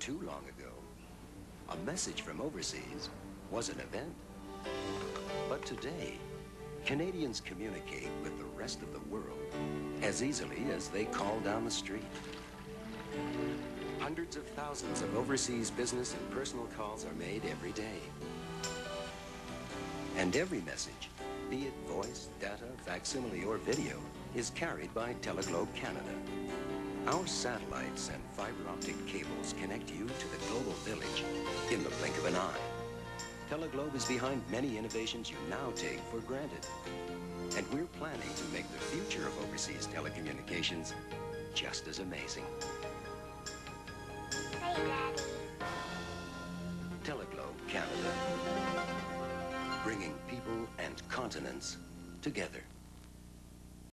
too long ago, a message from overseas was an event. But today, Canadians communicate with the rest of the world as easily as they call down the street. Hundreds of thousands of overseas business and personal calls are made every day. And every message, be it voice, data, facsimile, or video, is carried by Teleglobe Canada. Our satellites and fiber optic cables connect you to the global village in the blink of an eye. Teleglobe is behind many innovations you now take for granted. And we're planning to make the future of overseas telecommunications just as amazing. Hey, Daddy. Teleglobe Canada. Bringing people and continents together.